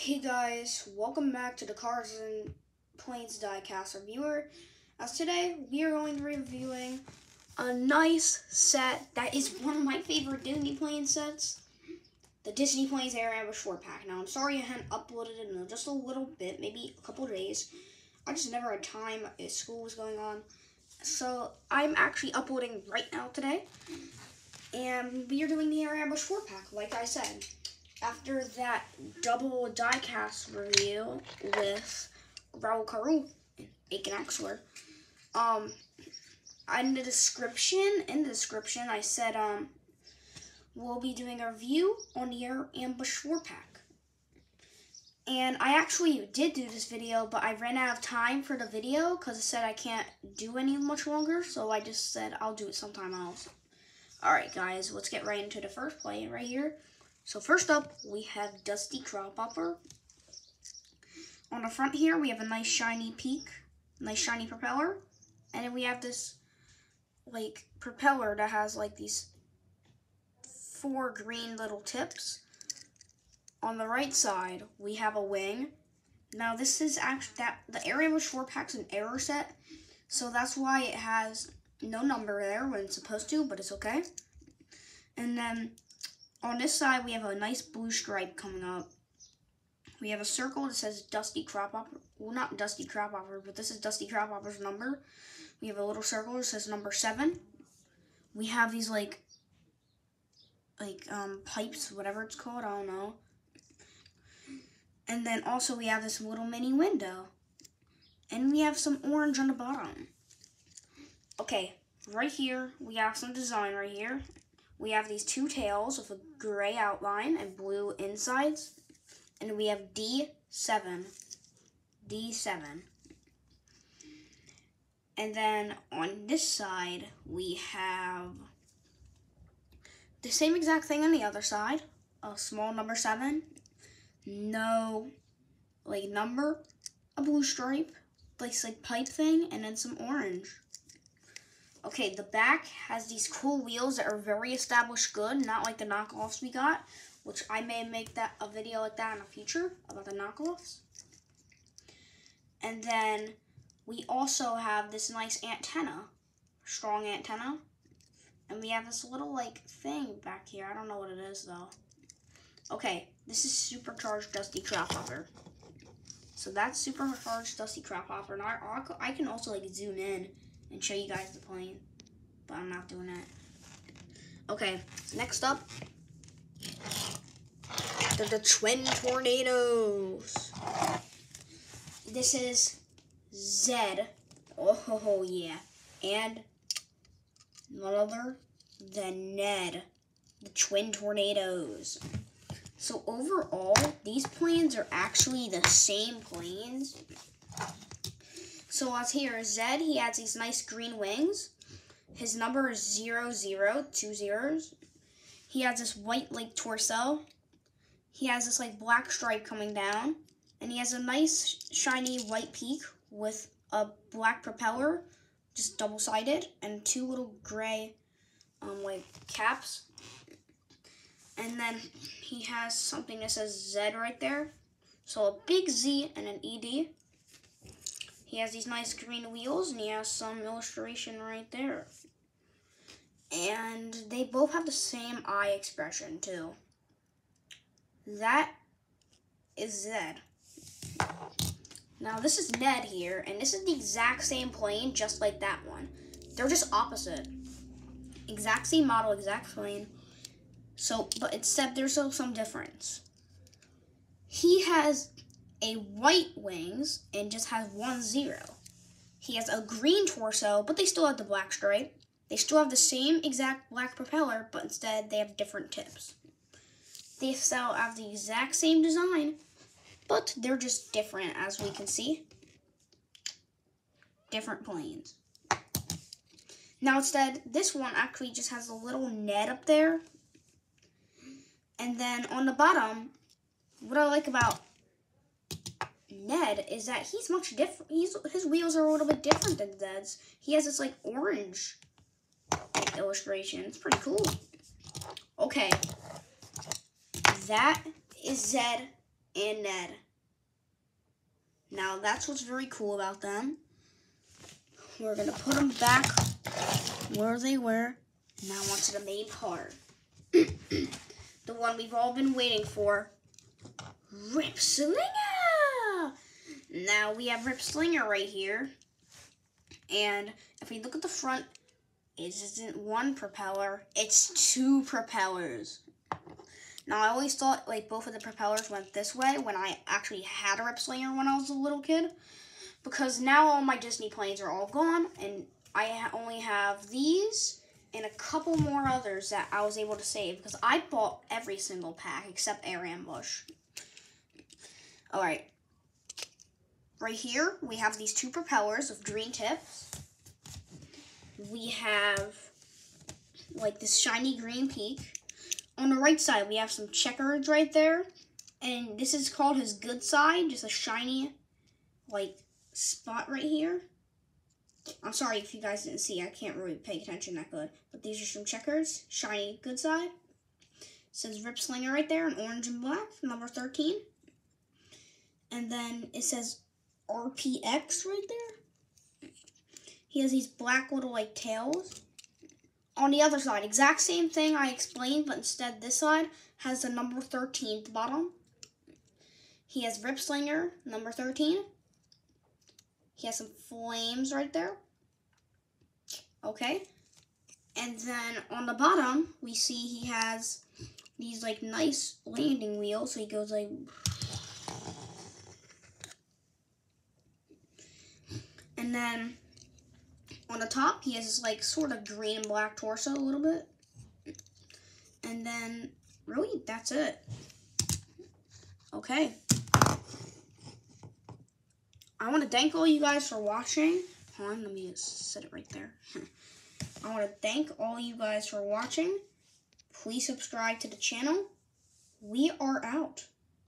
Hey guys, welcome back to the Cars and Planes Diecast reviewer. As today we are going to be reviewing a nice set that is one of my favorite Disney plane sets. The Disney Planes Air Ambush 4 pack. Now I'm sorry I hadn't uploaded it in just a little bit, maybe a couple days. I just never had time. School was going on. So I'm actually uploading right now today. And we are doing the Air Ambush 4 pack, like I said after that double diecast review with Raoul ÇaRoule and Aiken Axler, um, in the description, in the description, I said, um, we'll be doing a review on the Air Ambush 4 pack. And I actually did do this video, but I ran out of time for the video because it said I can't do any much longer, so I just said I'll do it sometime else. Alright guys, let's get right into the first plane right here. So first up, we have Dusty Cropper. On the front here, we have a nice shiny peak, nice shiny propeller. And then we have this, like, propeller that has, like, these four green little tips. On the right side, we have a wing. Now, this is actually, that the Air Ambush 4 pack's an error set, so that's why it has no number there when it's supposed to, but it's okay. And then on this side, we have a nice blue stripe coming up. We have a circle that says Dusty Cropper. Well, not Dusty Cropper, but this is Dusty Cropper's number. We have a little circle that says number seven. We have these like, like um, pipes, whatever it's called, I don't know. And then also we have this little mini window. And we have some orange on the bottom. Okay, right here, we have some design right here we have these two tails with a gray outline and blue insides. And we have D7. D7. And then on this side, we have the same exact thing on the other side. A small number 7. No, like, number. A blue stripe. Like, like pipe thing. And then some orange. Okay, the back has these cool wheels that are very established good, not like the knockoffs we got, which I may make that a video like that in the future about the knockoffs. And then we also have this nice antenna, strong antenna. And we have this little like thing back here. I don't know what it is though. Okay, this is supercharged Dusty Crophopper. So that's supercharged Dusty Crophopper. And I, I can also like zoom in and show you guys the plane. But I'm not doing that. Okay, next up, the, the Twin Tornadoes. This is Zed. Oh, yeah. And none other than Ned, the Twin Tornadoes. So overall, these planes are actually the same planes. So as here, Zed, he has these nice green wings. His number is zero zero two zeros. He has this white like torso. He has this like black stripe coming down. And he has a nice shiny white peak with a black propeller, just double-sided, and two little gray um, like caps. And then he has something that says Z right there. So a big Z and an ED. He has these nice green wheels and he has some illustration right there. And they both have the same eye expression too. That is Zed. Now this is Ned here, and this is the exact same plane, just like that one. They're just opposite. Exact same model, exact plane. So, but except there's still some difference. He has a white wings and just has one zero. He has a green torso, but they still have the black stripe. They still have the same exact black propeller, but instead they have different tips. They still have the exact same design, but they're just different as we can see. Different planes. Now instead, this one actually just has a little net up there. And then on the bottom, what I like about Ned is that he's much different. He's his wheels are a little bit different than Zed's. He has this like orange illustration. It's pretty cool. Okay, that is Zed and Ned. Now that's what's very cool about them. We're gonna put them back where they were. Now onto the main part. the one we've all been waiting for. Rip Slinger! Now we have Rip Slinger right here. And if we look at the front, it isn't one propeller, it's two propellers. Now I always thought like both of the propellers went this way when I actually had a Rip Slinger when I was a little kid. Because now all my Disney planes are all gone and I only have these and a couple more others that I was able to save because I bought every single pack except Air Ambush. Alright. Right here, we have these two propellers with green tips. We have like this shiny green peak. On the right side, we have some checkers right there. And this is called his good side, just a shiny, like, spot right here. I'm sorry if you guys didn't see, I can't really pay attention that good. But these are some checkers, shiny good side. It says Rip Slinger right there in orange and black, number 13. And then it says RPX right there. He has these black little like tails on the other side, exact same thing I explained, but instead this side has the number 13 at the bottom. He has Ripslinger, number 13. He has some flames right there. Okay. And then on the bottom, we see he has these like nice landing wheels. So he goes like... And then on the top, he has this like sort of green and black torso a little bit. And then really that's it. Okay. I want to thank all you guys for watching. Hold on, let me just set it right there. I want to thank all you guys for watching. Please subscribe to the channel. We are out.